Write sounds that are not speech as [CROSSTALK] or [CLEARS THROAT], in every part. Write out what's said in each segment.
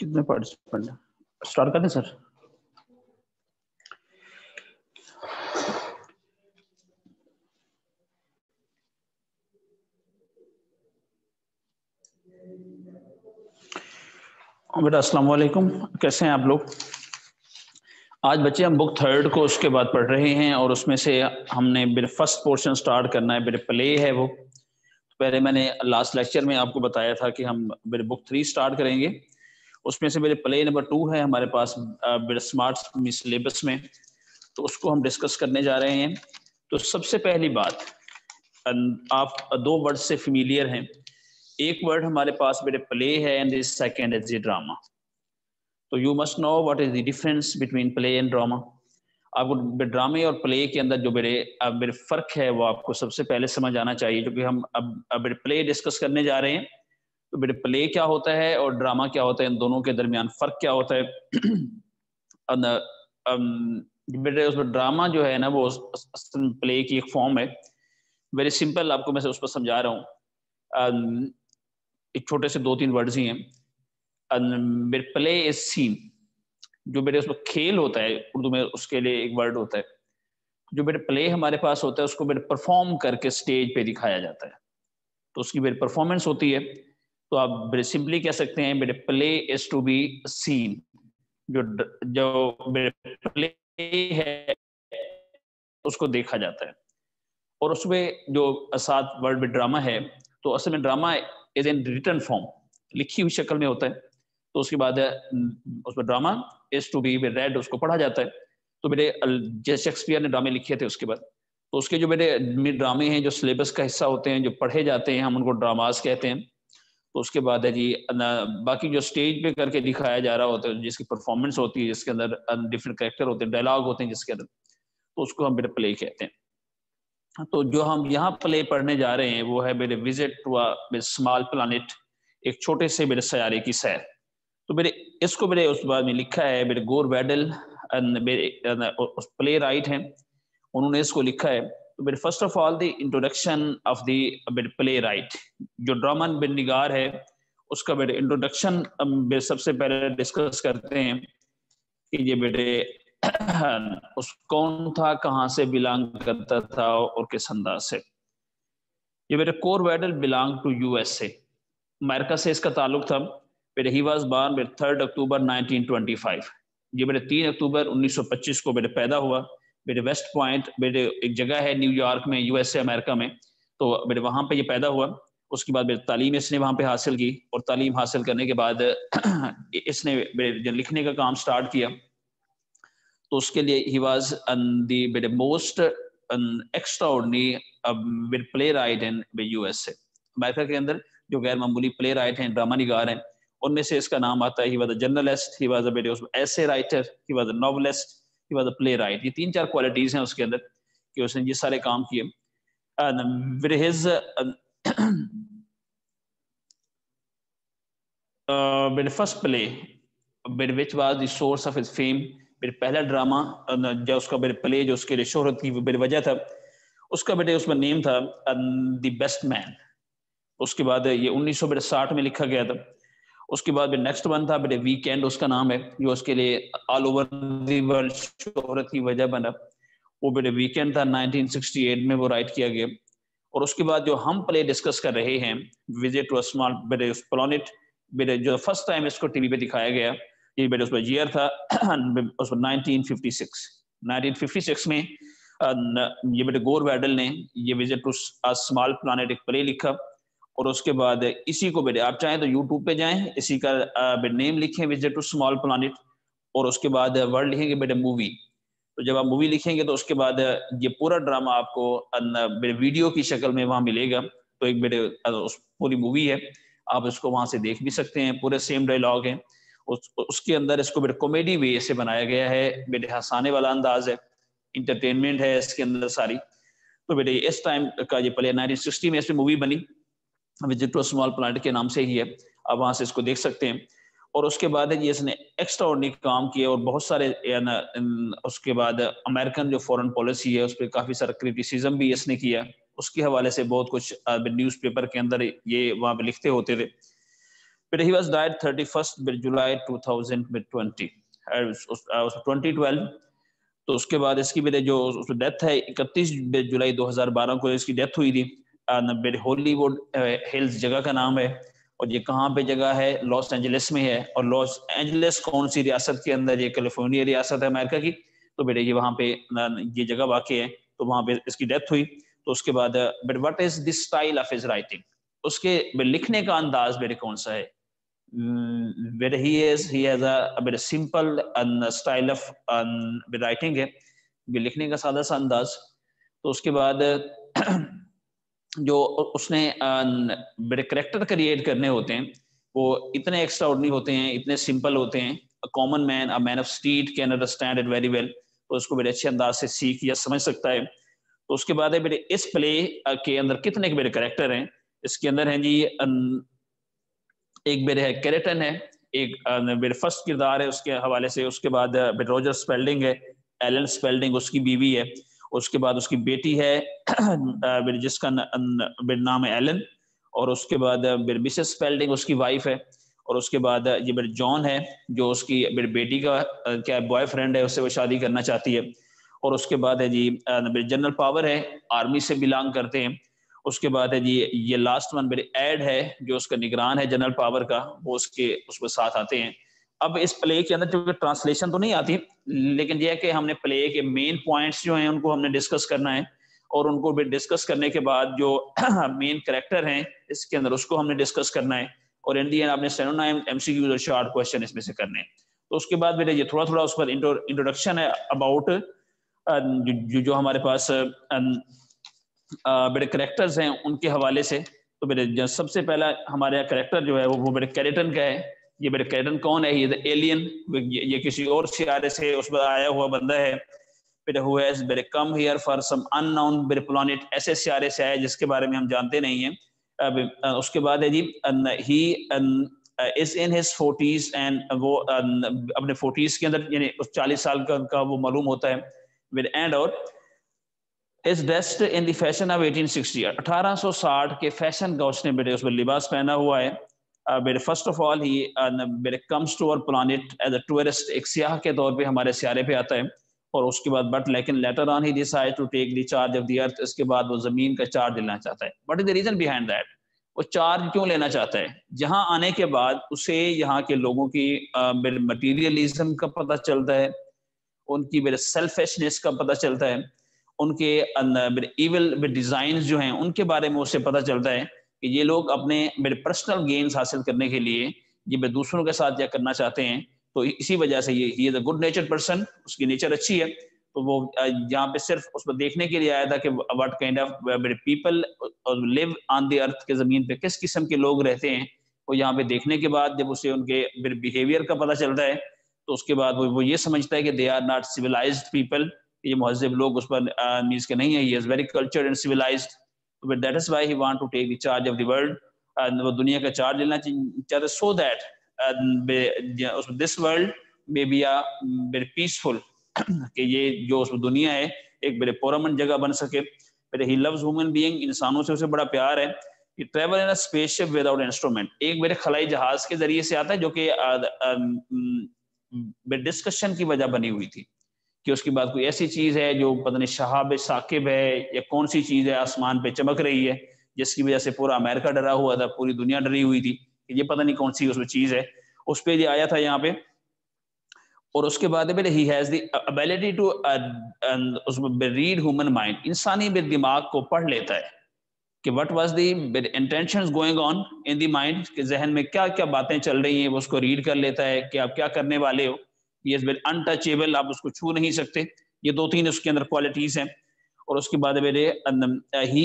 कितने participant start करें sir बेटा, अस्सलाम वालेकुम कैसे हैं आप लोग? आज बच्चे, हम बुक थर्ड को उसके बाद पढ़ रहे हैं और उसमें से हमने फ़र्स्ट पोर्शन स्टार्ट करना है, मेरे प्ले है वो। पहले मैंने लास्ट लेक्चर में आपको बताया था कि हम मेरे बुक थ्री स्टार्ट करेंगे। उसमें से मेरे प्ले नंबर टू है हमारे पास स्मार्ट सिलेबस में। तो उसको हम डिस्कस करने जा रहे हैं। तो सबसे पहली बात आप दो वर्ड से फेमिलियर हैं। एक वर्ड हमारे पास मेरे प्ले है एंड सेकेंड इज़ ड्रामा तो you must know what is the difference between play and drama आपको ड्रामे और प्ले के अंदर जो मेरे मेरे फ़र्क है, वो आपको सबसे पहले समझ आना चाहिए, क्योंकि हम अब अब प्ले डिस्कस करने जा रहे हैं। तो बेटे प्ले क्या होता है और ड्रामा क्या होता है? इन दोनों के दरमियान फ़र्क क्या होता है? [CLEARS THROAT] बेटे उसमें ड्रामा जो है ना, वो प्ले की एक फॉर्म है। वेरी सिंपल आपको मैं उस पर समझा रहा हूँ। एक छोटे से दो तीन वर्ड्स ही। हैं प्ले इज़ सीन जो बेटे उसमें खेल होता है, उर्दू में उसके लिए एक वर्ड होता है। जो बेटे प्ले हमारे पास होता है, उसको बेटे परफॉर्म करके स्टेज पे दिखाया जाता है। तो उसकी मेरी परफॉर्मेंस होती है। तो आप सिंपली कह सकते हैं, मेरे play is to be seen जो जो प्ले है, उसको देखा जाता है। और उसमें जो सात वर्ड में ड्रामा है तो असल में drama is in written form लिखी हुई शक्ल में होता है। तो उसके बाद, उसमें drama is to be read उसको पढ़ा जाता है। तो मेरे, जैसे शेक्सपियर ने ड्रामे लिखे थे उसके बाद। तो उसके जो मेरे ड्रामे हैं, जो सिलेबस का हिस्सा होते हैं, जो पढ़े जाते हैं, हम उनको ड्रामास कहते हैं। तो उसके बाद है जी बाकी जो स्टेज पे करके दिखाया जा रहा होता है, जिसकी परफॉर्मेंस होती है, जिसके अंदर डिफरेंट करेक्टर होते हैं डायलॉग होते हैं जिसके अंदर तो उसको हम मेरे प्ले कहते हैं। तो जो हम यहाँ प्ले पढ़ने जा रहे हैं, वो है मेरे विज़िट टू स्मॉल प्लानिट एक छोटे से मेरे सयारे की सैर। तो मेरे, इसको मेरे उस बार में लिखा है, मेरे गोर वैडल मेरे उस प्ले राइट हैं, उन्होंने इसको लिखा है मेरे first of all the introduction of the मेरे प्ले राइट जो ड्रामन बिन निगार है, उसका मेरे इंट्रोडक्शन सबसे पहले डिस्कस करते हैं कि ये मेरे [CLEARS THROAT] उस कौन था, कहाँ से बिलोंग करता था और किस अंदाज से। ये मेरे कोर वेडल बिलोंग टू यूएसए अमेरिका से इसका ताल्लुक था। मेरे ही वाज बार मेरे थर्ड अक्टूबर 1925 ये मेरे तीन अक्टूबर 1925 को बेटे पैदा हुआ। मेरे वेस्ट पॉइंट मेरे एक जगह है न्यूयॉर्क में यूएसए अमेरिका में। तो मेरे वहाँ पे ये पैदा हुआ। उसके बाद मेरी तालीम इसने वहाँ पे हासिल की और तालीम हासिल करने के बाद [CLEARS THROAT] इसने मेरे लिखने का काम स्टार्ट किया। तो उसके लिए he was the most extraordinary playwright in USA America के अंदर जो गैर मामूली प्ले राइट हैं ड्रामा निगार हैं, उनमें से इसका नाम आता है he was a journalist he was a बेटे ऐसे writer he was a novelist he was a playwright ये तीन चार क्वालिटीज हैं उसके अंदर कि उसने ये सारे काम किए। With his uh, uh, with first play with which was the source of his fame मेरे पहला ड्रामा जो उसका मेरे प्ले जो उसके लिए शोहरत की मेरी वजह था उसका बेटे उसमें नेम था द बेस्ट मैन उसके बाद ये उन्नीस सौ साठ में लिखा गया था। उसके बाद नेक्स्ट वन था बेटे वीकेंड उसका नाम है जो उसके लिए ऑल ओवर वर्ल्ड शोहरत की वजह बना। वो बेटे वीकेंड था 1968 में वो राइट किया गया। और उसके बाद जो हम प्ले डिस्कस कर रहे हैं विज़िट टू स्मॉल बेटे प्लानिट बेटे जो फ़र्स्ट टाइम इसको टीवी पे दिखाया गया, ये बेटे [CLEARS THROAT] उसमें ईयर था, उसमें 1956 1956 में ये बेटे गोर वैडल ने ये विज़िट टू स्मॉल प्लानिट एक प्ले लिखा। और उसके बाद इसी को बेटे आप चाहें तो यूट्यूब पे जाएँ इसी का नेम लिखें विज़िट टू स्मॉल प्लानिट और उसके बाद वर्ड लिखेंगे बेटे मूवी तो जब आप मूवी लिखेंगे तो उसके बाद ये पूरा ड्रामा आपको वीडियो की शक्ल में वहाँ मिलेगा। तो एक बेटे पूरी मूवी है। आप इसको वहाँ से देख भी सकते हैं पूरे सेम डायलॉग है। उस, उसके अंदर इसको बेटे कॉमेडी वे से बनाया गया है। बेटे हंसाने वाला अंदाज है इंटरटेनमेंट है इसके अंदर सारी। तो बेटे इस टाइम का ये पहले 1960 में इसमें मूवी बनी। विज़िट स्मॉल प्लांट के नाम से ही है। आप वहाँ से इसको देख सकते हैं। और उसके बाद है जी, इसने एक्स्ट्रा काम किए और बहुत सारे उसके बाद अमेरिकन जो फॉरेन पॉलिसी है, उस पर काफ़ी सारा क्रिटिसिज्म भी इसने किया। उसके हवाले से बहुत कुछ न्यूज़पेपर के अंदर ये वहाँ पे लिखते होते थे। फिर but he was died 31st July 2020 2012 तो उसके बाद इसकी मेरे जो डेथ है 31 जुलाई 2012 को इसकी डेथ हुई थी। हॉलीवुड हिल्स जगह का नाम है और ये कहाँ पे जगह है? लॉस एंजलिस में है और लॉस एंजलिस कौन सी रियासत के अंदर? ये कैलिफ़ोर्निया रियासत है अमेरिका की। तो बेटे ये वहाँ पे ये जगह वाक़ है तो वहाँ पे इसकी डेथ हुई। तो उसके बाद but what is this style of his writing उसके लिखने का अंदाज बेटे कौन सा है? style of um, writing है। लिखने का सादा सा अंदाज। तो उसके बाद जो उसने बड़े करेक्टर क्रिएट करने होते हैं, वो इतने एक्स्ट्रा होते हैं, इतने सिंपल होते हैं। Common man a man of street can understand it very well तो उसको बड़े अच्छे अंदाज से सीख या समझ सकता है। तो उसके बाद है मेरे इस प्ले के अंदर कितने मेरे करेक्टर हैं? इसके अंदर हैं जी एक मेरे है कैरेटन है, एक मेरे फ़र्स्ट किरदार है उसके हवाले से। उसके बाद रोजर स्पेल्डिंग है एलन स्पेल्डिंग उसकी बीवी है। उसके बाद उसकी बेटी है [CLEARS THROAT] जिसका नाम है एलन, और उसके बाद मिसेस स्पेल्डिंग उसकी वाइफ है, और उसके बाद ये मेरे जॉन है, जो उसकी मेरी बेटी का क्या बॉयफ्रेंड है, उससे वो शादी करना चाहती है। और उसके बाद है जी मेरे जनरल पावर है, आर्मी से बिलोंग करते हैं। उसके बाद है जी, ये लास्ट वन मेरे एड है, जो उसका निगरान है जनरल पावर का, वो उसके, उसमें साथ आते हैं। अब इस प्ले के अंदर जो ट्रांसलेशन तो नहीं आती लेकिन यह है कि हमने प्ले के मेन पॉइंट्स जो हैं उनको हमने डिस्कस करना है। और उनको भी डिस्कस करने के बाद जो [CLEARS THROAT] मेन करेक्टर हैं इसके अंदर उसको हमने डिस्कस करना है। और इन दी आपने सेनोनाइम और शॉर्ट क्वेश्चन इसमें से करने हैं। तो उसके बाद मेरे ये थोड़ा थोड़ा उस पर इंट्रोडक्शन है अबाउट जो, जो हमारे पास बड़े करेक्टर्स हैं उनके हवाले से। तो मेरे सबसे पहला हमारे यहाँ करेक्टर जो है वो मेरे कैरेटन का है। ये मेरे कैरेटन कौन है? ये एलियन ये, ये किसी और सियारे से उस पर आया हुआ बंदा है। फिर हु हैज़ मेरे come here for some unknown मेरे प्लानिट ऐसे सियारे से आया जिसके बारे में हम जानते नहीं हैं। अब उसके बाद है जी he is in his forties and वो अपने फोर्टीज के अंदर यानी उस चालीस साल का, का वो मालूम होता है। विद एंड और is dressed in the fashion of 1860 1860 के फ़ैशन का उसने बेटे उसमें लिबास पहना हुआ है। बेटे फ़र्स्ट ऑफ़ ऑल ही बेटे comes to our planet as a tourist एक सियाह के तौर पे हमारे सियारे पे आता है, और उसके बाद बट लेकिन later on he decide to take the charge of the earth इसके बाद वो ज़मीन का चार्ज लेना चाहता है। What is the reason behind that वो चार्ज क्यों लेना चाहता है? जहाँ आने के बाद उसे यहाँ के लोगों की मटीरियलिज्म का पता चलता है, उनकी मेरे सेल्फिशनेस का पता चलता है, उनके इवल डिज़ाइन जो हैं, उनके बारे में उससे पता चलता है। कि ये लोग अपने मेरे पर्सनल गेन्स हासिल करने के लिए ये मैं दूसरों के साथ क्या करना चाहते हैं तो इसी वजह से ये he is a good nature person उसकी नेचर अच्छी है तो वो यहाँ पे सिर्फ़ उसको देखने के लिए आया था कि what kind of people live on the earth के ज़मीन पे किस किस्म के लोग रहते हैं, वो यहाँ पे देखने के बाद जब उसे उनके बिहेवियर का पता चलता है तो उसके बाद वो वो ये समझता है कि they are not civilized people ये महजब लोग उस पर मीन्स के नहीं है he is very culture and civilized but that is why he want to take the charge of the world, and वो दुनिया का चार्ज लेना चाहते so that this world may be a, very peaceful, [CLEARS THROAT] कि ये जो उस दुनिया है, एक बड़े पुरमन जगह बन सके। फिर ही लव्स ह्यूमन बीइंग इंसानों से उसे बड़ा प्यार है। कि travel in spaceship without instrument एक मेरे खलाई जहाज़ के ज़रिए से आता है, जो कि डिस्कशन की वजह बनी हुई थी। कि उसके बाद कोई ऐसी चीज़ है जो पता नहीं शहाब साकिब है या कौन सी चीज़ है आसमान पे चमक रही है, जिसकी वजह से पूरा अमेरिका डरा हुआ था, पूरी दुनिया डरी हुई थी कि ये पता नहीं कौन सी उसमें चीज़ है। उस पर आया था यहाँ पे। और उसके बाद he has to read human mind इंसानी मेरे दिमाग को पढ़ लेता है कि what was the intentions going on in the mind के जहन में क्या क्या बातें चल रही हैं, वो उसको रीड कर लेता है कि आप क्या करने वाले हो। अनटचेबल आप उसको छू नहीं सकते। ये दो तीन उसके अंदर क्वालिटीज हैं। और उसके बाद he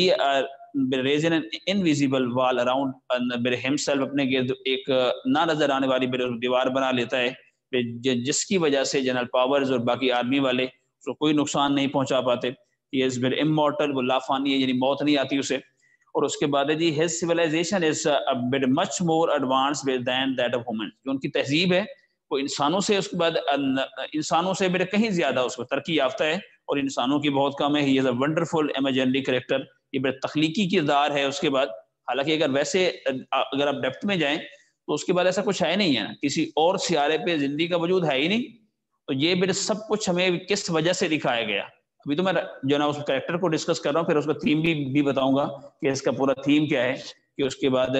raise an invisible wall around himself अपने गिर्द एक ना नज़र आने वाली मेरे दीवार बना लेता है। जिसकी वजह से जनरल पावर्स और बाकी आर्मी वाले उसको कोई नुकसान नहीं पहुँचा पाते। इमोर्टल वो लाफानी है, यानी मौत नहीं आती उसे। और उसके बाद जी his civilization is much more advance that of women जो उनकी तहजीब है वो इंसानों से उसके बाद इंसानों से मेरे कहीं ज़्यादा उसको तरक्की याफ्ता है और इंसानों की बहुत कम है। वंडरफुल इमेजनरी करेक्टर ये बड़े तख्लीकी किरदार है उसके बाद। हालाँकि अगर वैसे अगर आप डेप्थ में जाएँ तो उसके बाद ऐसा कुछ है नहीं है ना। किसी और सियारे पे ज़िंदगी का वजूद है ही नहीं। तो ये मेरे सब कुछ हमें किस वजह से दिखाया गया? अभी तो मैं जो ना उस करेक्टर को डिस्कस कर रहा हूँ, फिर उसका थीम भी भी बताऊँगा कि इसका पूरा थीम क्या है। कि उसके बाद,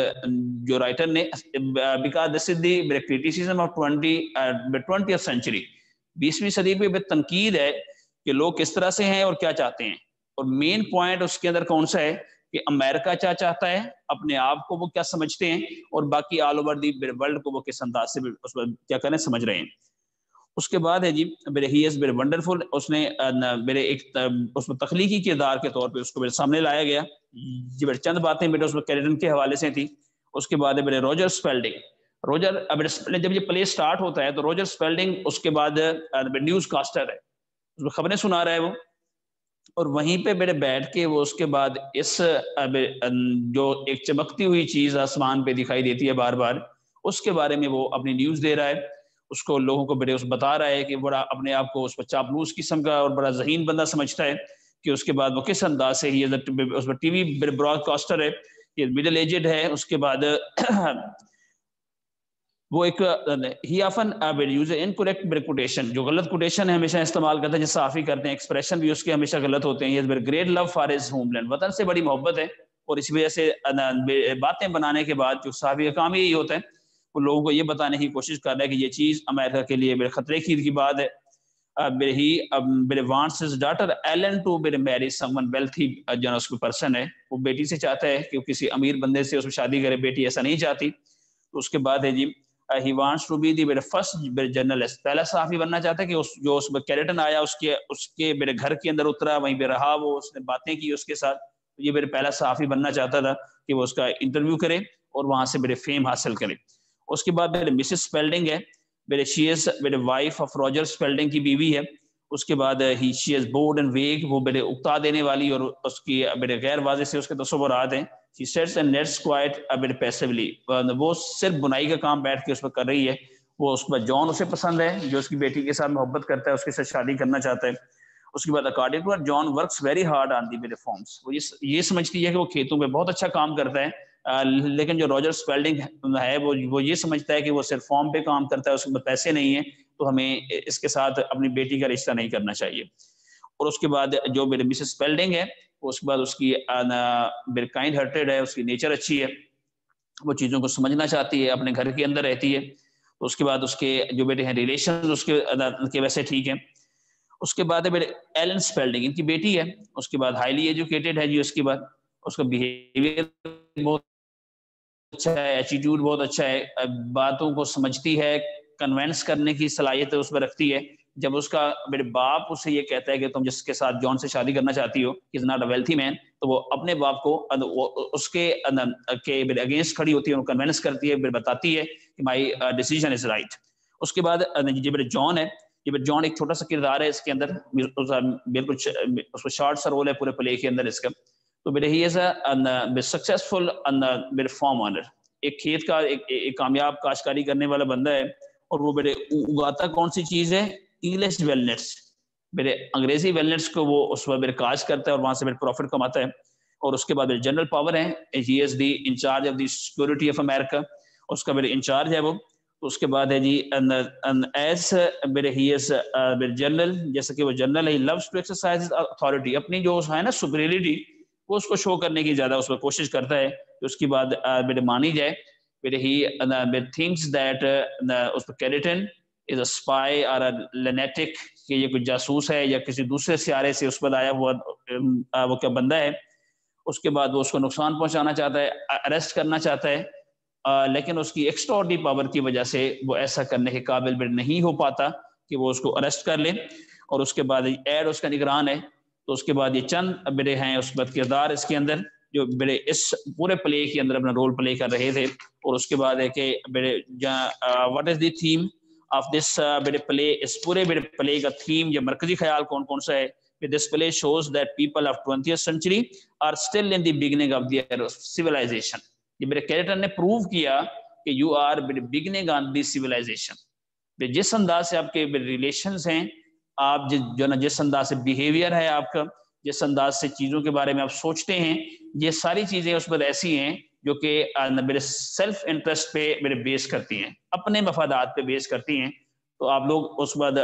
जो राइटर ने is the criticism of twenty twenty century बीसवीं सदी पे तनकीद है कि लोग किस तरह से हैं और क्या चाहते हैं। और मेन पॉइंट उसके अंदर कौन सा है कि अमेरिका क्या चाहता है, अपने आप को वो क्या समझते हैं और बाकी ऑल ओवर दी वर्ल्ड को वो किस अंदाज से उस पर क्या करें, समझ रहे हैं। उसके बाद है जी, मेरे ही वंडरफुल उसने मेरे एक उसमें तखलीकी किरदार के तौर पे उसको मेरे सामने लाया गया। मेरे चंद बातें मेरे उसमें कैरेटन के हवाले से थी। उसके बाद है मेरे रोजर स्पेल्डिंग रोजर जब ये प्ले स्टार्ट होता है तो रोजर स्पेल्डिंग उसके बाद न्यूज़ कास्टर है। उसमें खबरें सुना रहा है वो। और वहीं पे मेरे बैठ के वो, उसके बाद इस जो एक चमकती हुई चीज़ आसमान पे दिखाई देती है बार बार उसके बारे में वो अपनी न्यूज़ दे रहा है। उसको लोगों को बड़े उस बता रहा है कि बड़ा अपने आप को उस पर चापलूस किस्म का और बड़ा जहीन बंदा समझता है। कि उसके बाद वो किस अंदाज से ही उस पर टीवी ब्रॉडकास्टर है, ये मिडिल एजेड है, उसके बाद [CLEARS THROAT] वो एक he often use incorrect quotation जो गलत कोटेशन है, हमेशा इस्तेमाल करते हैं जैसे साफी करते हैं एक्सप्रेशन भी उसके हमेशा गलत होते हैं great love for his homeland वतन से बड़ी मोहब्बत है, और इस वजह से बातें बनाने के बाद जो साफी का काम यही होता है, वो लोगों को ये बताने की कोशिश कर रहा है कि ये चीज़ अमेरिका के लिए मेरे खतरे की बात है मेरे मेरे wants his daughter Ellen to मेरे मैरी समवन वेल्थी जो उसको पर्सन है, वो बेटी से चाहता है कि किसी अमीर बंदे से उसमें शादी करे, बेटी ऐसा नहीं चाहती। तो उसके बाद है जी he wants to be the मेरे फ़र्स्ट जर्नलिस्ट पहला साफी बनना चाहता है कि उस, जो उस कैरेटन आया, उसके उसके मेरे घर के अंदर उतरा, वहीं पे रहा वो, उसने बातें की उसके साथ। ये मेरे पहला साफी बनना चाहता था कि वो उसका इंटरव्यू करे और वहाँ से मेरे फेम हासिल करे। उसके बाद मेरे मिसेस स्पेल्डिंग है मेरे शी इज़ मेरे वाइफ ऑफ़ रॉजर स्पेल्डिंग की बीवी है उसके बाद ही she is bored and vague वो मेरे उकता देने वाली और उसकी मेरे गैर वाजे से उसके तस्वुरात हैं she sits and knits quite a bit passively. वो सिर्फ़ बुनाई का काम बैठ के उस पर कर रही है वो उस पर जॉन उसे पसंद है जो उसकी बेटी के साथ मोहब्बत करता है उसके साथ शादी करना चाहता है उसके बाद according to John works very hard on the reforms वो ये ये समझती है कि वो खेतों में बहुत अच्छा काम करता है लेकिन जो रॉजर स्पेल्डिंग है, वो वो ये समझता है कि वो सिर्फ़ फॉर्म पे काम करता है, उसके पैसे नहीं है तो हमें इसके साथ अपनी बेटी का रिश्ता नहीं करना चाहिए। और उसके बाद जो मेरे मिसेस स्पेल्डिंग है, उसके बाद उसकी मेरे काइंड हार्टेड है, उसकी नेचर अच्छी है, वो चीज़ों को समझना चाहती है, अपने घर के अंदर रहती है। उसके बाद उसके जो बेटे हैं रिलेशन उसके के वैसे ठीक है। उसके बाद है बेटे एलन स्पेल्डिंग इनकी बेटी है, उसके बाद हाईली एजुकेटेड है जी, उसके बाद उसका बिहेवियर बहुत अच्छा है एटीट्यूड बहुत अच्छा है बातों को समझती है कन्वेंस करने की सलाहियत उस पर रखती है। जब उसका मेरे बाप उसे ये कहता है कि तुम जिसके साथ जॉन से शादी करना चाहती हो is not a wealthy man तो वो अपने बाप को उसके के अगेंस्ट खड़ी होती है कन्विंस करती है, फिर बताती है कि माई डिसीज़न इज़ राइट उसके बाद जो मेरे जॉन है, ये जॉन एक छोटा सा किरदार है इसके अंदर बिल्कुल उसको शॉर्ट सा रोल है पूरे प्ले के अंदर इसका। तो मेरे ही इज़ सक्सेसफुल मेरे फॉर्म ऑनर एक खेत का एक, एक कामयाब काशकारी करने वाला बंदा है और वो मेरे उगाता कौन सी चीज़ है? इंग्लिश वेलनेट्स मेरे अंग्रेज़ी वेलनेट्स को वो उस पर मेरे काज करता है और वहाँ से मेरे प्रॉफिट कमाता है। और उसके बाद मेरे जनरल पावर है he is the in charge of the security of America उसका मेरे इंचार्ज है वो। उसके बाद है जी एज मेरे ही इज़ जनरल जैसे कि वो जनरल है लव्स टू एक्सरसाइज अथॉरिटी अपनी जो है ना सुपरियरिटी वो उसको शो करने की ज़्यादा उस पर कोशिश करता है कि उसके बाद मेरे मानी जाए। मेरे ही थिंग्स दैट उस पर कैरेटन इज़ अ स्पाई और लेनेटिक कि ये कुछ जासूस है या किसी दूसरे सियारे से उस पर आया हुआ वो क्या बंदा है। उसके बाद वो उसको नुकसान पहुंचाना चाहता है अरेस्ट करना चाहता है आ, लेकिन उसकी एक्स्ट्रॉर्डी पावर की वजह से वो ऐसा करने के काबिल नहीं हो पाता कि वो उसको अरेस्ट कर ले। और उसके बाद एड उसका निगरान है। तो उसके बाद ये चंद बड़े हैं उस बद किरदार इसके अंदर, जो बड़े इस पूरे प्ले के अंदर अपना रोल प्ले कर रहे थे। और उसके बाद है कि बड़े what is the theme of this मेरे प्ले इस पूरे मेरे प्ले का थीम या मरकजी ख्याल कौन कौन सा है? this play shows that people of 20th century are still in the beginning of their civilization. ये मेरे कैरेक्टर ने प्रूव किया कि you are beginning on the civilization जिस अंदाज से आपके रिलेशन हैं आप जिस, जो ना, जिस अंदाज से बिहेवियर है आपका, जिस अंदाज से चीज़ों के बारे में आप सोचते हैं, ये सारी चीज़ें उस पर ऐसी हैं जो कि मेरे सेल्फ इंटरेस्ट पे मेरे बेस करती हैं, अपने मफादात पे बेस करती हैं। तो आप लोग उस बाद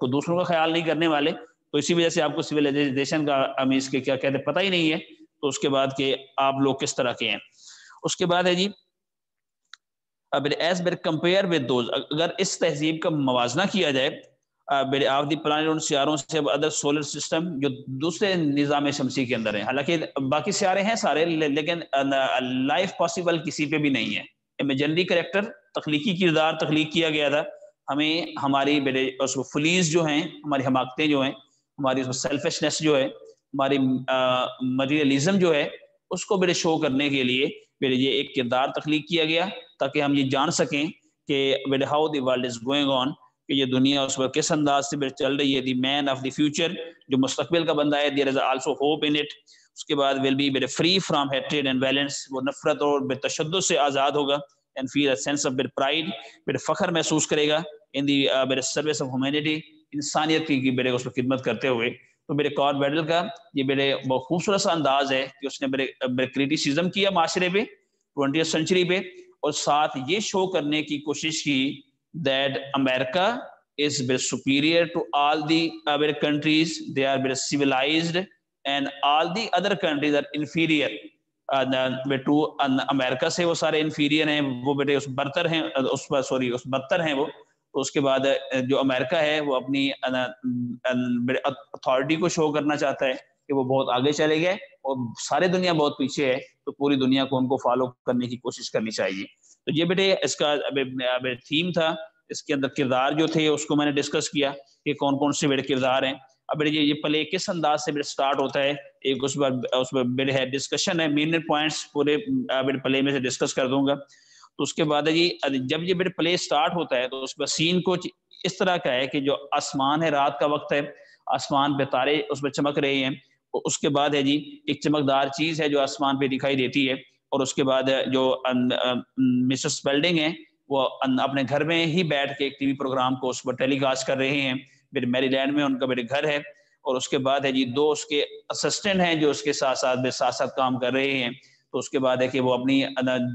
को दूसरों का ख्याल नहीं करने वाले। तो इसी वजह से आपको सिविलाइजेशन का हम इसके क्या कहते हैं, पता ही नहीं है। तो उसके बाद के आप लोग किस तरह के हैं। उसके बाद है जी, अब एज बेर कंपेयर विद दोज अगर इस तहजीब का मवाजना किया जाए ऑफ़ दी प्लान उन सियारों से अदर सोलर सिस्टम जो दूसरे निज़ाम शमसी के अंदर है। हालाँकि बाकी सियारे हैं सारे लेकिन लाइफ पॉसिबल किसी पे भी नहीं है। इमेजनरी करेक्टर तख्लीकी किरदार तख्लीक किया गया था। हमें हमारी बेरे उसको फुलीज जो हैं, हमारी हमाकतें जो हैं, हमारी उसमें सेल्फिशनेस जो है, हमारी मटीरियलिज्म जो है, उसको मेरे शो करने के लिए मेरे ये एक किरदार तख्लीक किया गया ताकि हम ये जान सकें कि मेरे how the world is going on कि ये दुनिया उस पर किस अंदाज से चल रही है? The man of the future जो मुस्तकबिल का बंदा है there is also hope in it उसके बाद विल बी मेरे free from hatred and balance वो नफरत और बेतशद से आज़ाद होगा एंड फील सेंस ऑफ़ मेरे प्राइड मेरे फ़ख्र महसूस करेगा इन दी मेरे सर्विस ऑफ़ ह्यूमैनिटी इंसानियत की मेरे उस पर खिदमत करते हुए। तो मेरे कॉर बैडल का ये मेरे बहुत खूबसूरत सा अंदाज है कि उसने मेरे क्रिटिसिज्म किया माशरे पे ट्वेंटी सेंचुरी पे और साथ ये शो करने की कोशिश की that America is very superior to all the very countries they are very civilized and all the other countries are inferior to America से वो सारे इन्फीरियर हैं, वो बेटे उस बरतर हैं उस सॉरी उस बदतर हैं वो। तो उसके बाद जो अमेरिका है, वो अपनी अथॉरिटी को शो करना चाहता है कि वो बहुत आगे चले गए और सारे दुनिया बहुत पीछे है तो पूरी दुनिया को उनको फॉलो करने की कोशिश करनी चाहिए। तो ये बेटे इसका थीम था, इसके अंदर किरदार जो थे, उसको मैंने डिस्कस किया कि कौन कौन से बेटे किरदार हैं। अब ये ये प्ले किस अंदाज से बेटे स्टार्ट होता है, एक उस पर उस पर बेटे है डिस्कशन है मेन पॉइंट्स पूरे बेटे प्ले में से डिस्कस कर दूँगा। तो उसके बाद है जी जब ये बेटे प्ले स्टार्ट होता है तो उसमें सीन कुछ इस तरह का है कि जो आसमान है, रात का वक्त है, आसमान पे तारे उसमें चमक रहे हैं उसके बाद है जी, एक चमकदार चीज़ है जो आसमान पे दिखाई देती है। और उसके बाद जो मिस्टर बेल्डिंग है, वो अपने घर में ही बैठ के एक टीवी प्रोग्राम को उस पर टेलीकास्ट कर रहे हैं। मेरे मैरीलैंड में उनका मेरे घर है। और उसके बाद है जी, दो उसके असिस्टेंट हैं जो उसके साथ साथ में साथ साथ काम कर रहे हैं। तो उसके बाद है कि वो अपनी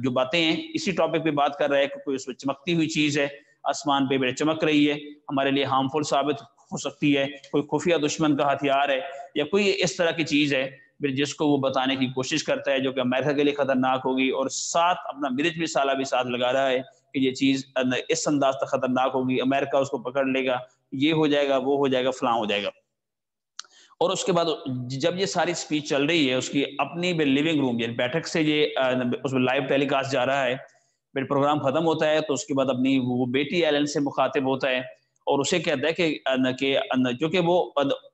जो बातें हैं, इसी टॉपिक पे बात कर रहा है कि कोई उसमें चमकती हुई चीज़ है, आसमान पे बड़े चमक रही है, हमारे लिए हार्मफुल साबित हो सकती है, कोई खुफिया दुश्मन का हथियार है, या कोई इस तरह की चीज़ है। फिर जिसको वो बताने की कोशिश करता है, जो कि अमेरिका के लिए खतरनाक होगी और साथ अपना मिर्च भी साला भी साथ लगा रहा है कि ये चीज़ इस अंदाज तक खतरनाक होगी, अमेरिका उसको पकड़ लेगा, ये हो जाएगा, वो हो जाएगा, फलां हो जाएगा। और उसके बाद जब ये सारी स्पीच चल रही है, उसकी अपनी लिविंग रूम यानी बैठक से ये उसमें लाइव टेलीकास्ट जा रहा है, फिर प्रोग्राम खत्म होता है तो उसके बाद अपनी वो बेटी एलन से मुखातिब होता है और उसे कहता है कि जो कि वो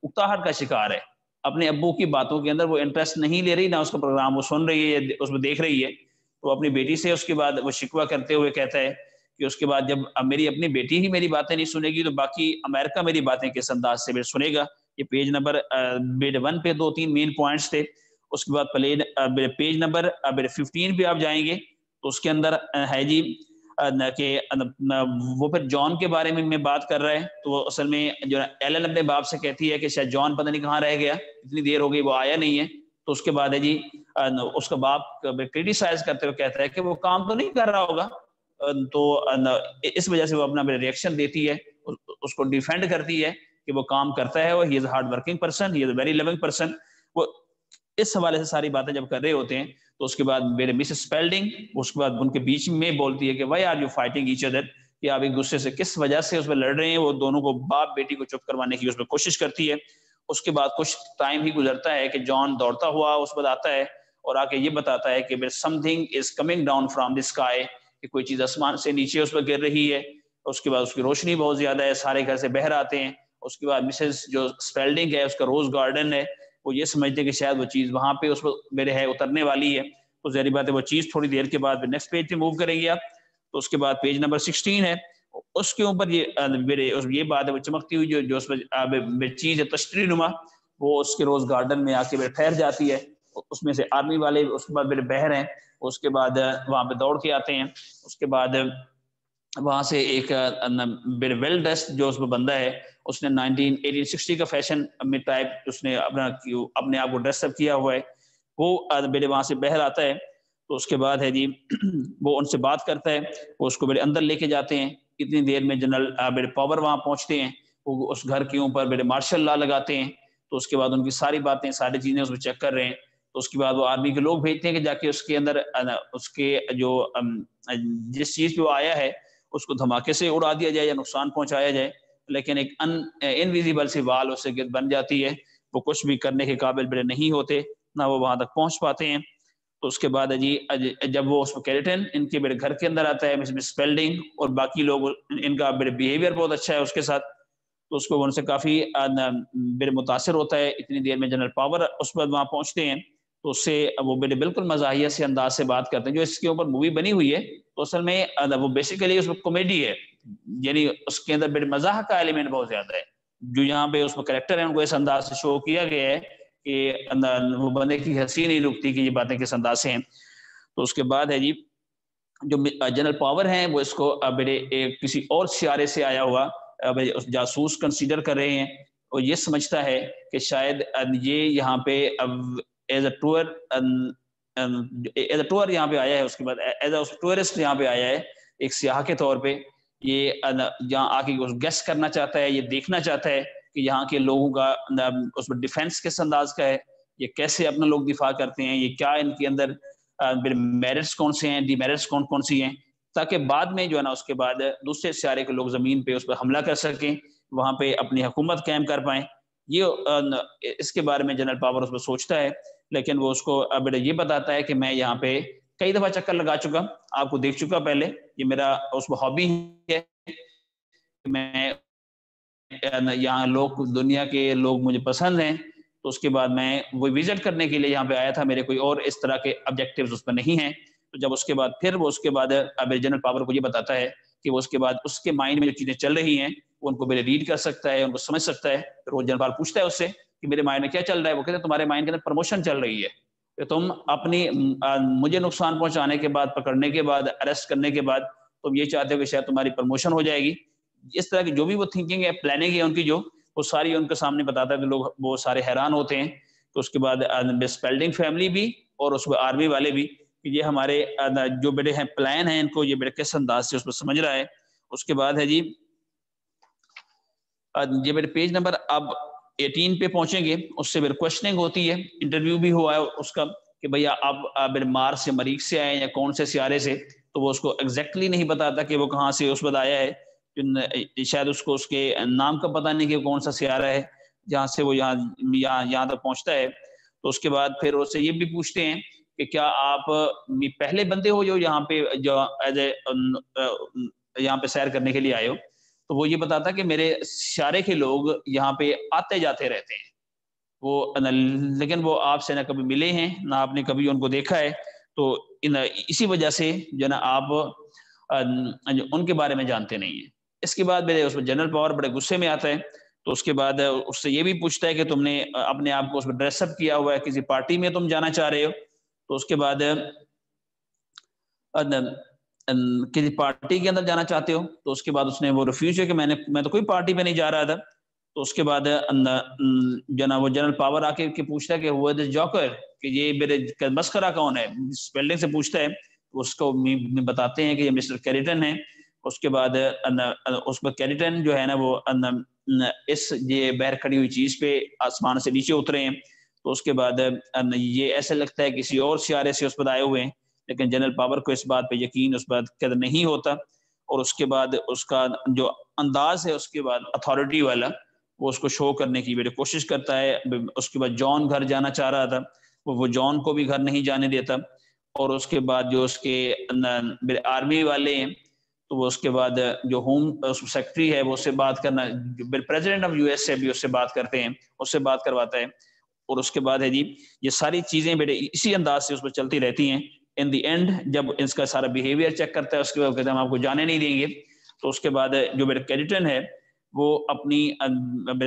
उकताहट का शिकार है। अपने अब्बू की बातों के अंदर वो इंटरेस्ट नहीं ले रही, ना उसका प्रोग्राम वो सुन रही है उसमें देख रही है। तो अपनी बेटी से उसके बाद वो शिकवा करते हुए कहता है कि उसके बाद जब मेरी अपनी बेटी ही मेरी बातें नहीं सुनेगी तो बाकी अमेरिका मेरी बातें किस अंदाज से सुनेगा? ये पेज नंबर बेड वन पे दो तीन मेन पॉइंट्स थे। उसके बाद प्लेन पेज नंबर फिफ्टीन पे आप जाएँगे तो उसके अंदर है जी कि वो फिर जॉन के बारे में मैं बात कर रहा है तो असल में जो एलन अपने बाप से कहती है कि शायद जॉन पता नहीं कहाँ रह गया, इतनी देर हो गई, वो आया नहीं है तो उसके बाद है जी उसका बाप क्रिटिसाइज करते हुए कहता है कि वो काम तो नहीं कर रहा होगा तो इस वजह से वो अपना रिएक्शन देती है उसको डिफेंड करती है कि वो काम करता है वो he is hard working person he is very loving person वो इस हवाले से सारी बातें जब कर रहे होते हैं तो उसके बाद मेरे मिसेस स्पेल्डिंग उसके बाद उनके बीच में बोलती है कि why are you fighting each other कि आप एक दूसरे से किस वजह से उसमें लड़ रहे हैं? वो दोनों को बाप बेटी को चुप करवाने की उसमें कोशिश करती है। उसके बाद कुछ टाइम ही गुजरता है कि जॉन दौड़ता हुआ उस पर आता है और आके ये बताता है कि something is coming down from the sky कि कोई चीज़ आसमान से नीचे उस पर गिर रही है। उसके बाद उसकी रोशनी बहुत ज़्यादा है, सारे घर से बहर आते हैं। उसके बाद मिसेज जो स्पेल्डिंग है, उसका रोज गार्डन है वो ये समझते कि शायद वो चीज़ वहाँ पे उस मेरे है, उतरने वाली है। तो जहरी बात है, वो चीज़ थोड़ी देर के बाद नेक्स्ट पेज पे मूव करेंगे आप। तो उसके बाद पेज नंबर सिक्सटीन है। उसके ऊपर ये मेरे, उस, ये बात है वो चमकती हुई जो जो उसमें चीज़ है तश्तरी नुमा, वो उसके रोज गार्डन में आके मेरे ठहर जाती है। उसमें से आर्मी वाले उसके बाद मेरे बहर हैं। उसके बाद वहाँ पे दौड़ के आते हैं। उसके बाद वहाँ से एक वेल ड्रेस्ड जो उसमें बंदा है, उसने 1960 का फ़ैशन में टाइप उसने अपना अपने आप को ड्रेसअप किया हुआ है। वो मेरे वहाँ से बहर आता है तो उसके बाद है जी, [CLEARS THROAT] वो उनसे बात करता है, वो उसको मेरे अंदर लेके जाते हैं। इतनी देर में जनरल मेरे पावर वहाँ पहुँचते हैं, वो उस घर के ऊपर मेरे मार्शल ला लगाते हैं तो उसके बाद उनकी सारी बातें, सारी चीज़ें उसमें चेक कर रहे हैं। तो उसके बाद वो आर्मी के लोग भेजते हैं कि जाके उसके अंदर उसके जो जिस चीज़ पे वो आया है उसको धमाके से उड़ा दिया जाए या नुकसान पहुँचाया जाए, लेकिन एक अन इनविजिबल सी वाल उससे गिर बन जाती है। वो कुछ भी करने के काबिल बड़े नहीं होते, ना वो वहाँ तक पहुँच पाते हैं। तो उसके बाद जी जब वो उसमें कैरेटन इनके मेरे घर के अंदर आता है स्पेल्डिंग और बाकी लोग, इनका मेरे बिहेवियर बहुत अच्छा है उसके साथ। तो उसको उनसे काफ़ी मेरे मुतासर होता है, इतनी देर में जनरल पावर उस पर वहाँ पहुँचते हैं। तो उससे वो मेरे बिल्कुल मजाहिया से अंदाज से बात करते हैं। जो इसके ऊपर मूवी बनी हुई है तो असल में वो बेसिकली उसमें कॉमेडी है। यानी उसके अंदर मेरे मज़ाक का एलिमेंट बहुत ज़्यादा है। जो यहाँ पे उसमें करेक्टर है, उनको इस अंदाज से शो किया गया है कि वो बंदे की हँसी नहीं रुकती कि ये बातें किस अंदाज से हैं। तो उसके बाद है जी, जो जनरल पावर है, वो इसको मेरे किसी और सियारे से आया हुआ उस जासूस कंसीडर कर रहे हैं। और ये समझता है कि शायद ये यहाँ पे as a tour as a tour यहाँ पे आया है, उसके बाद एज अ टूरिस्ट यहाँ पे आया है, एक सियाह के तौर पे, ये यहाँ आके गेस्ट करना चाहता है, ये देखना चाहता है कि यहाँ के लोगों का उसमें डिफेंस किस अंदाज का है, ये कैसे अपना लोग दिफा करते हैं, ये क्या इनके अंदर मेरिट्स कौन से हैं डीमेरिट्स कौन कौन सी हैं, ताकि बाद में जो है ना, उसके बाद दूसरे सियारे के लोग ज़मीन पे उस पर हमला कर सकें, वहाँ पे अपनी हुकूमत कायम कर पाए ये इसके बारे में जनरल पावर उसमें सोचता है, लेकिन वो उसको अब ये बताता है कि मैं यहाँ पे कई दफ़ा चक्कर लगा चुका, आपको देख चुका पहले, ये मेरा उसमें हॉबी है मैं यहाँ लोग, दुनिया के लोग मुझे पसंद हैं तो उसके बाद मैं वो विज़िट करने के लिए यहाँ पे आया था, मेरे कोई और इस तरह के ऑब्जेक्टिव उस पर नहीं है तो जब उसके बाद, फिर वो उसके बाद अब जनरल पावर को ये बताता है कि वो उसके बाद, उसके माइंड में जो चीज़ें चल रही हैं उनको मेरे रीड कर सकता है, उनको समझ सकता है। जनरल पावर पूछता है उससे कि मेरे माइंड में क्या चल रहा है? वो कहते हैं, तुम्हारे माइंड के अंदर प्रमोशन चल रही है। कि तुम अपनी मुझे नुकसान पहुँचाने के बाद, पकड़ने के बाद अरेस्ट करने के बाद, तुम ये चाहते हो कि शायद तुम्हारी प्रमोशन हो जाएगी। इस तरह की जो भी वो थिंकिंग है प्लानिंग है उनकी जो, वो सारी उनके सामने बताता है कि लोग, वो सारे हैरान होते हैं तो उसके बाद स्पेल्डिंग फैमिली भी और उसमें आर्मी वाले भी कि ये हमारे जो बेटे हैं प्लान है इनको, ये बेटे किस अंदाज से उसमें समझ रहा है। उसके बाद है जी ये मेरे पेज नंबर अब 18 पे पहुँचेंगे, उससे मेरे क्वेश्चनिंग होती है इंटरव्यू भी हुआ है उसका कि भैया आप मेरे मार से मरीक से आए या कौन से सियारे से तो वो उसको एग्जैक्टली नहीं बताता कि वो कहाँ से उस बताया है शायद उसको उसके नाम का पता नहीं कि कौन सा सियारा है, जहाँ से वो यहाँ यहाँ यहाँ तक पहुँचता है। तो उसके बाद फिर उससे ये भी पूछते हैं कि क्या आप पहले बंदे हो जो यहाँ पे, जो एज ए यहाँ पे सैर करने के लिए आए हो? तो वो ये बताता कि मेरे सारे के लोग यहाँ पे आते जाते रहते हैं। वो लेकिन वो आपसे ना कभी मिले हैं, ना आपने कभी उनको देखा है। तो इन, इसी वजह से जो ना, आप उनके बारे में जानते नहीं है। इसके बाद मेरे उसमें जनरल पावर बड़े गुस्से में आता है। तो उसके बाद उससे ये भी पूछता है कि तुमने अपने आप को उसमें ड्रेसअप किया हुआ है, किसी पार्टी में तुम जाना चाह रहे हो। तो उसके बाद किसी पार्टी के अंदर जाना चाहते हो तो उसके बाद उसने वो रिफ्यूज है कि मैंने, मैं तो कोई पार्टी में नहीं जा रहा था। तो उसके बाद जना वो जनरल पावर आके के पूछता है कि वो जॉकर कि ये मेरे मस्करा कौन है? स्पेल्डिंग से पूछता है। तो उसको बताते हैं कि ये मिस्टर कैरिटन है। उसके बाद उस पर कैरिटन जो है ना, वो इस, ये बहर खड़ी हुई चीज़ पे आसमान से नीचे उतरे हैं। तो उसके बाद ये ऐसा लगता है किसी और सियारे से उस पर आए हुए हैं। लेकिन जनरल पावर को इस बात पर यकीन उस बात कदर नहीं होता और उसके बाद उसका जो अंदाज है, उसके बाद अथॉरिटी वाला, वो उसको शो करने की बेटे कोशिश करता है। उसके बाद जॉन घर जाना चाह रहा था, वो वो जॉन को भी घर नहीं जाने देता। और उसके बाद जो उसके आर्मी वाले हैं तो वो उसके बाद जो होम सेक्रेटरी है, वो उससे बात करना प्रेसिडेंट ऑफ़ यूएस से भी उससे बात करते हैं, उससे बात करवाता है। और उसके बाद है जी, ये सारी चीज़ें बेटे इसी अंदाज से उस पर चलती रहती हैं। इन द एंड जब इसका सारा बिहेवियर चेक करता है, उसके बाद कहते हैं, हम आपको जाने नहीं देंगे. तो उसके बाद जो मेरा कैडिटन है, वो अपनी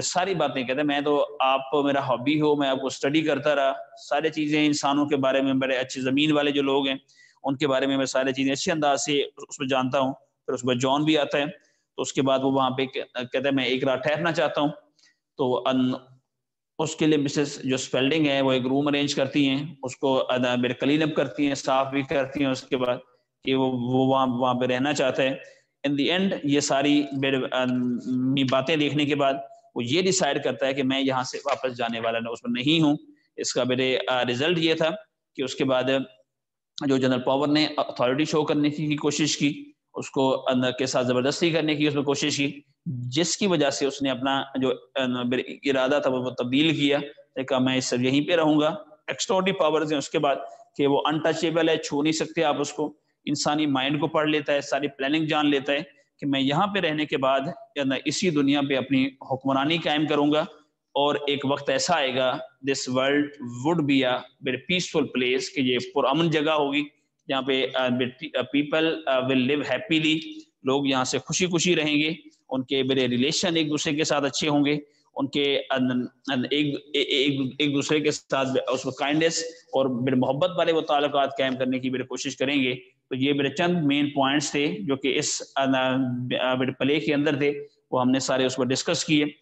सारी बातें कहते हैं, मैं तो आप, मेरा हॉबी हो, मैं आपको स्टडी करता रहा। सारी चीज़ें इंसानों के बारे में, बड़े अच्छे ज़मीन वाले जो लोग हैं, उनके बारे में मैं सारी चीज़ें अच्छे अंदाज से उसमें जानता हूँ। फिर उसमें जॉन भी आता है तो उसके बाद वो वहाँ पे कहते हैं, मैं एक रात ठहरना चाहता हूँ। तो उसके लिए मिसेस जो स्पेल्डिंग है, वो एक रूम अरेंज करती हैं, उसको मेरे क्लीन अप करती हैं साफ़ भी करती हैं उसके बाद कि वो वो वहाँ वहाँ पे रहना चाहता है। इन दी एंड ये सारी बातें देखने के बाद वो ये डिसाइड करता है कि मैं यहाँ से वापस जाने वाला ना, उसमें नहीं हूँ। इसका मेरे रिज़ल्ट ये था कि उसके बाद जो जनरल पावर ने अथॉरिटी शो करने की कोशिश की, उसको के साथ ज़बरदस्ती करने की उसमें कोशिश की। जिसकी वजह से उसने अपना जो इरादा था, वो तब्दील किया। कहा मैं इस यहीं पे रहूँगा। एक्स्ट्रॉडी पावर्स हैं उसके बाद कि वो अनटचेबल है, छू नहीं सकते आप उसको। इंसानी माइंड को पढ़ लेता है, सारी प्लानिंग जान लेता है कि मैं यहाँ पे रहने के बाद इसी दुनिया पे अपनी हुक्मरानी कायम करूँगा और एक वक्त ऐसा आएगा this world would be a very peaceful place कि ये पुरअमन जगह होगी, जहाँ पे पीपल विल लिव हैप्पीली लोग यहाँ से खुशी खुशी रहेंगे। उनके मेरे रिलेशन एक दूसरे के साथ अच्छे होंगे, उनके एक एक एक दूसरे के साथ उसको काइंडनेस और मेरे मोहब्बत वाले वो ताल्लुक कायम करने की मेरे कोशिश करेंगे। तो ये मेरे चंद मेन पॉइंट्स थे जो कि इस मेरे प्ले के अंदर थे, वो हमने सारे उसको डिस्कस किए।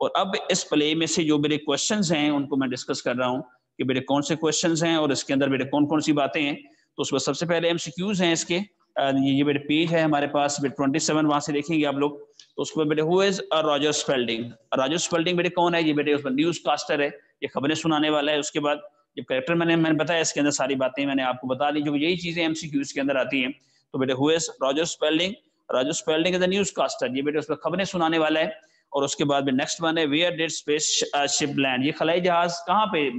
और अब इस प्ले में से जो मेरे क्वेश्चंस हैं, उनको मैं डिस्कस कर रहा हूँ कि मेरे कौन से क्वेश्चन हैं और इसके अंदर मेरे कौन कौन सी बातें हैं। तो उसमें सबसे पहले एम हैं इसके। ये ये मेरे पेज है हमारे पास ट्वेंटी सेवन वहाँ से देखेंगे आप लोग। तो उसमें बेटे who is Roger Spelding Roger Spelding बेटे कौन है? ये बेटे उसमें न्यूज़ कास्टर है, ये खबरें सुनाने वाला है। उसके बाद जब करेक्टर मैंने मैंने बताया, इसके अंदर सारी बातें मैंने आपको बता दी, जो यही चीज़ें एमसीक्यूज के अंदर आती हैं। तो बेटे who is Spelding Roger Spelding is news caster ये बेटे उसमें खबरें सुनाने वाला है। और उसके बाद में नेक्स्ट वन है where did spaceship land ये खलाई जहाज़ कहाँ पे,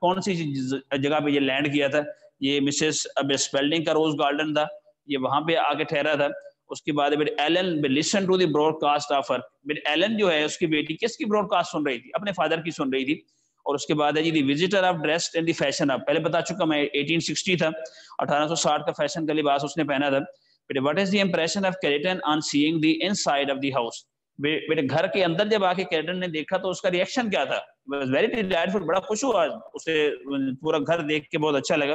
कौन सी जगह पे ये लैंड किया था? ये मिसेस अब स्पेल्डिंग का रोज गार्डन था। ये वहाँ पे आके ठहरा था। उसके बाद मेरे Ellen listen to the broadcast offer मेरे एलन जो है, उसकी बेटी किसकी ब्रॉडकास्ट सुन रही थी? अपने फादर की सुन रही थी। और उसके बाद है जी visitor of dressed in the fashion अब। पहले बता चुका मैं 1860 था। 1860 का फ़ैशन का लिबास उसने पहना था। बेटे what is the impression of Kreton on seeing the inside of the house बेटे घर के अंदर जब आके कैरेटन ने देखा तो उसका रिएक्शन क्या था? वेरी डिलाइटफुल बड़ा खुश हुआ। उसे पूरा घर देख के बहुत अच्छा लगा।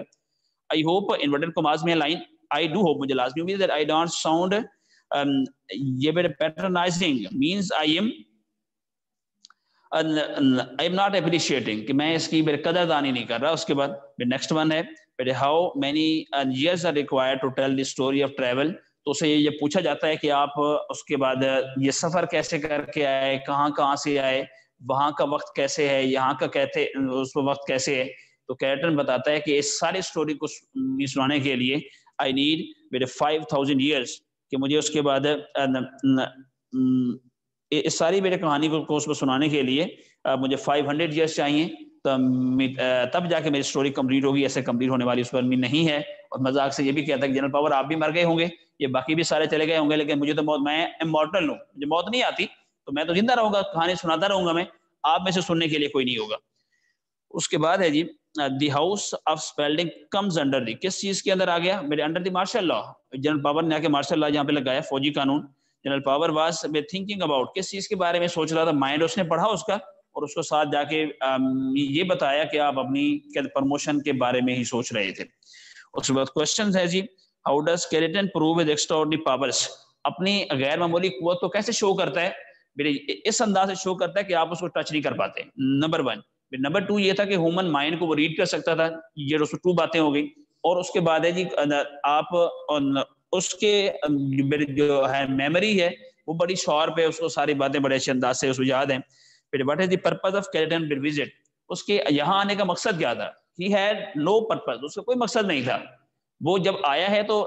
आई होप इन्वर्टेड कॉमास में लाइन आई डू होप मुझे लाजमी उम्मीद है आई डोंट साउंड ये बेटे patronising means I am I am not appreciating कि मैं इसकी मेरे कदरदानी नहीं कर रहा। उसके बाद नेक्स्ट वन है बेटे how many years are required to tell the story of travel तो उसे ये पूछा जाता है कि आप उसके बाद ये सफ़र कैसे करके आए, कहाँ कहाँ से आए, वहाँ का वक्त कैसे है, यहाँ का कहते उस वक्त कैसे है? तो कैरेटन बताता है कि इस सारी स्टोरी को सुनाने के लिए आई नीड मेरे फाइव थाउज़ेंड ईयर्स कि मुझे उसके बाद इस सारी मेरे कहानी को उसको सुनाने के लिए मुझे फाइव हंड्रेड ईयर्स चाहिए तो तब जाके मेरी स्टोरी कंप्लीट होगी, ऐसे कंप्लीट होने वाली उस पर नहीं है। और मज़ाक से ये भी कहता है कि जनरल पावर आप भी मर गए होंगे, ये बाकी भी सारे चले गए होंगे, लेकिन मुझे तो मौत, मैं इमोर्टल हूँ, मुझे मौत नहीं आती तो मैं तो ज़िंदा रहूँगा, कहानी सुनाता रहूँगा मैं, आप में से सुनने के लिए कोई नहीं होगा। उसके बाद है जी the house of Spelding comes under the किस चीज़ के अंदर आ गया? मेरे under the martial law General Power ने आके मार्शल लॉ यहाँ पे लगाया, फौजी कानून. General Power was thinking about किस चीज़ के बारे में सोच रहा था? माइंड उसने पढ़ा उसका और उसको साथ जाके ये बताया कि आप अपनी प्रमोशन के बारे में ही सोच रहे थे। उसके बाद क्वेश्चन है जी how does prove with extraordinary powers अपनी गैर मामूली कुत तो कैसे शो करता है? इस अंदाज से शो करता है कि आप उसको टच नहीं कर पाते। नंबर वन नंबर टू ये था कि ह्यूमन माइंड को वो रीड कर सकता था ये उसको टू बातें हो गई। और उसके बाद है जी आप उसके जो है मेमोरी है वो बड़ी शॉर्प है उसको सारी बातें बड़े अच्छे अंदाज से उसको याद है। फिर what is the purpose of Kreton visit उसके यहाँ आने का मकसद क्या था? ही हैड नो पर्पज उसका कोई मकसद नहीं था। वो जब आया है तो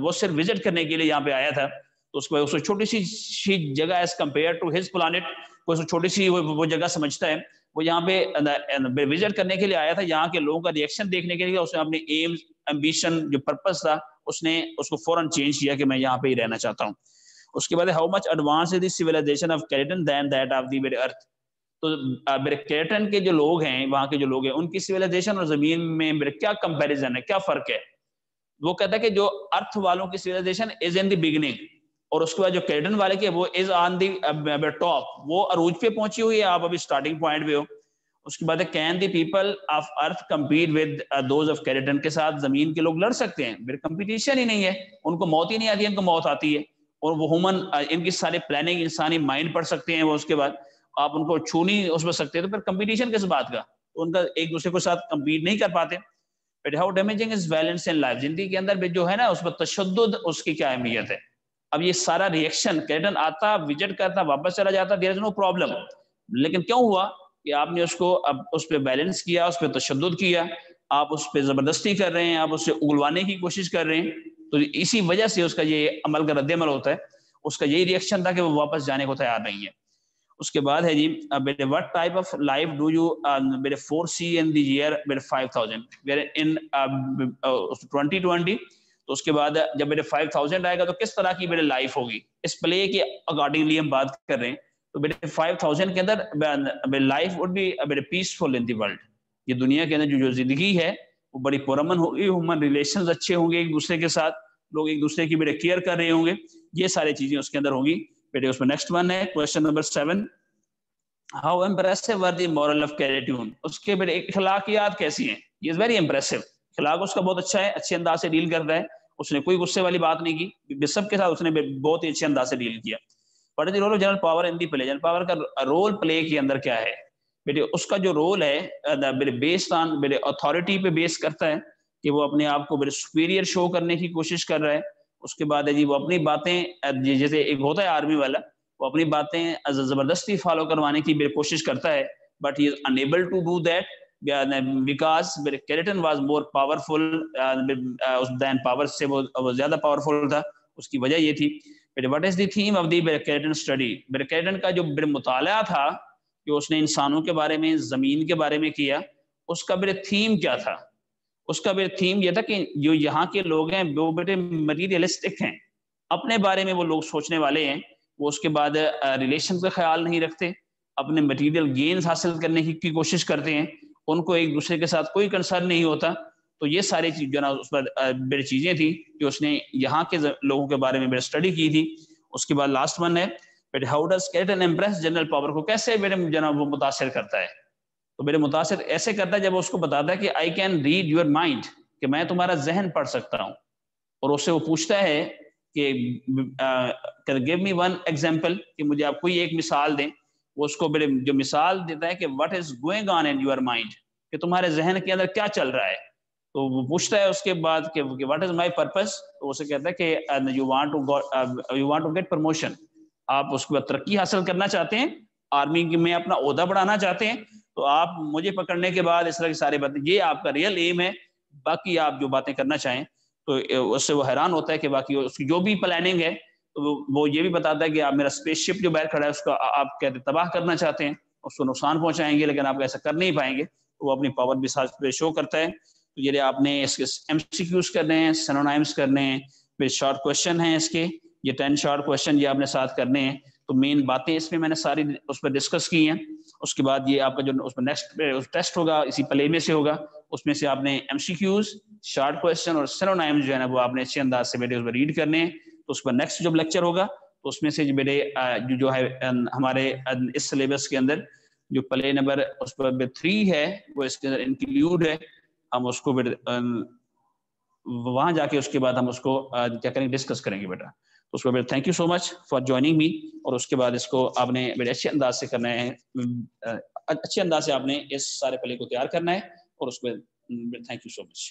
वो सिर्फ़ विज़िट करने के लिए यहाँ पे आया था। तो उसको उसको छोटी सी जगह as compare to his planet कोई छोटी सी वो, वो जगह समझता है। वो यहाँ पे विज़िट करने के लिए आया था, यहाँ के लोगों का रिएक्शन देखने के लिए, उसने अपने एम एम्बिशन जो पर्पज था, उसने उसको फ़ौरन चेंज किया कि मैं यहाँ पे ही रहना चाहता हूँ। उसके बाद how much advance is civilization of Kreton than that of the earth तो कैरेटन के जो लोग हैं, वहाँ के जो लोग हैं, उनकी सिविलाइजेशन और ज़मीन में मेरे क्या कंपेरिजन है, क्या फ़र्क है? वो कहता है कि जो अर्थ वालों की civilization is in the beginning और उसके बाद जो कैडन वाले की वो इज़ ऑन दी टॉप वो अरूज पे पहुँची हुई है आप अभी स्टार्टिंग पॉइंट पे हो। उसके बाद can the people of earth compete with of Kreton के साथ? ज़मीन के लोग लड़ सकते हैं मेरे कंपटीशन ही नहीं है। उनको मौत ही नहीं आती उनको मौत आती है। और वो ह्यूमन uh, इनकी सारी प्लानिंग इंसानी माइंड पढ़ सकते हैं वो उसके बाद। आप उनको छू नहीं उसमें सकते तो फिर कंपटीशन किस बात का? तो उनका एक दूसरे के साथ कम्पीट नहीं कर पाते। But how damaging is balance in life ज़िंदगी के अंदर जो है ना उस पर तशद उसकी क्या अहमियत है? अब ये सारा रिएक्शन कैटन आता विज़िट करता, वापस चला जाता देर इज़ नो प्रॉब्लम लेकिन क्यों हुआ? कि आपने उसको अब उस पर बैलेंस किया, उस पर तशद किया, आप उस पर ज़बरदस्ती कर रहे हैं, आप उससे उगलवाने की कोशिश कर रहे हैं तो इसी वजह से उसका ये अमल का रद्दमल होता है। उसका यही रिएक्शन था कि वो वापस जाने को तैयार नहीं है। उसके बाद है जी बेटे what type of life do you बेटे foresee in the year बेटे five thousand in twenty twenty तो उसके बाद जब मेरे फाइव थाउज़ेंड आएगा तो किस तरह की मेरे लाइफ होगी? इस प्ले के अकॉर्डिंगली हम बात कर रहे हैं। तो बेटे फाइव थाउज़ेंड के अंदर लाइफ वुड बी बेटे पीसफुल इन वर्ल्ड ये दुनिया के अंदर जो जो ज़िंदगी है, वो बड़ी पुरमन होगी ह्यूमन रिलेशन अच्छे होंगे एक दूसरे के साथ। लोग एक दूसरे की बेटे केयर कर रहे होंगे। ये सारी चीज़ें उसके अंदर होंगी। बेटे उसमें नेक्स्ट वन है question number seven how impressive are the moral of Kreton उसके बेटे अखलाकियात कैसी हैं? ये वेरी इंप्रेसिव खिलाक उसका बहुत अच्छा है, अच्छे अंदाज से डील करता है। उसने कोई गुस्से वाली बात नहीं की। सब के साथ उसने बहुत ही अच्छे अंदाज से डील किया। But the role of General Power in the play General Power का रोल प्ले के अंदर क्या है? बेटे, उसका जो रोल है मेरे बेस्ड ऑन मेरे अथॉरिटी पे बेस करता है कि वो अपने आप को मेरे सुपीरियर शो करने की कोशिश कर रहा है। उसके बाद है जी, वो अपनी बातें जैसे एक होता है आर्मी वाला, वो अपनी बातें ज़बरदस्ती फॉलो करवाने की कोशिश करता है but he is unable to do that मेरे Kreton was more powerful than Power से वो, वो ज़्यादा पावरफुल था उसकी वजह ये थी। What is the theme of the कैरेटन study मेरे कैरेटन का जो मुताला था कि उसने इंसानों के बारे में ज़मीन के बारे में किया उसका मेरे थीम क्या था? उसका मेरे थीम यह था कि जो यहाँ के लोग हैं वो बेटे मटीरियलिस्टिक हैं। अपने बारे में वो लोग सोचने वाले हैं वो उसके बाद रिलेशन का ख्याल नहीं रखते अपने मटीरियल गेंस हासिल करने की कोशिश करते हैं। उनको एक दूसरे के साथ कोई कंसर्न नहीं होता। तो ये सारी चीज़ जो ना, उस पर मेरी चीज़ें थी कि उसने यहाँ के लोगों के बारे में मेरी स्टडी की थी। उसके बाद लास्ट वन है but how does cat an impress general power को कैसे मेरे जनाब वो मुतासर करता है? तो मेरे मुतासर ऐसे करता है जब उसको बताता है कि I can read your mind कि मैं तुम्हारा जहन पढ़ सकता हूँ। और उससे वो पूछता है कि गिव मी वन एग्ज़ाम्पल कि मुझे आप कोई एक मिसाल दें। वो उसको मेरे जो मिसाल देता है कि what is going on in your mind कि तुम्हारे जहन के अंदर क्या चल रहा है? तो वो पूछता है उसके बाद कि व्हाट इज़ माय पर्पस तो उसे कहता है कि you want to you want to get promotion आप उसके बाद तरक्की हासिल करना चाहते हैं? आर्मी में अपना ओहदा बढ़ाना चाहते हैं? तो आप मुझे पकड़ने के बाद इस तरह की सारी बातें, ये आपका रियल एम है। बाकी आप जो बातें करना चाहें तो उससे वो हैरान होता है कि बाकी उसकी जो भी प्लानिंग है वो ये भी बताता है कि आप मेरा स्पेसशिप जो बैर खड़ा है, उसका आप कहते तबाह करना चाहते हैं, उसको नुकसान पहुंचाएँगे, लेकिन आप ऐसा कर नहीं पाएँगे। वो अपनी पावर भी साथ पे शो करता है। तो ये आपने इसके एम करने हैं सनोनाइम्स करने हैं, फिर शॉर्ट क्वेश्चन है इसके। ये टेन शॉर्ट क्वेश्चन ये आपने साथ करने हैं। तो मेन बातें इसमें मैंने सारी उस पर डिस्कस की हैं। उसके बाद ये आपका जो उस पर नेक्स्ट टेस्ट होगा, इसी प्ले में से होगा। उसमें से आपने एम शॉर्ट क्वेश्चन और सेनोनाइम जो है ना, वो आपने अच्छे अंदाज से बेटे उस पर रीड करने हैं। तो उस पर नेक्स्ट जो लेक्चर होगा तो उसमें से बेटे जो जो है हमारे इस सिलेबस के अंदर जो प्ले नंबर उस पर थ्री है, वो इसके अंदर इंक्लूड है। हम उसको वहाँ जाके उसके बाद हम उसको क्या करेंगे डिस्कस करेंगे बेटा। तो उसको बेटा thank you so much for joining me और उसके बाद इसको आपने बड़े अच्छे अंदाज से करना है अच्छे अंदाज से आपने इस सारे प्ले को तैयार करना है और उसको thank you so much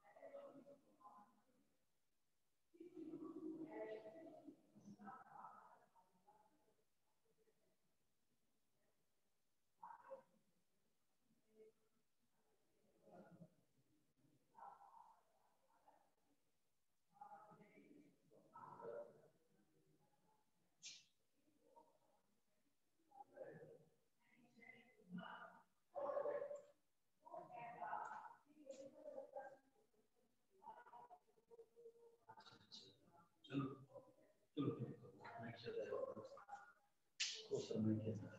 some of my kids.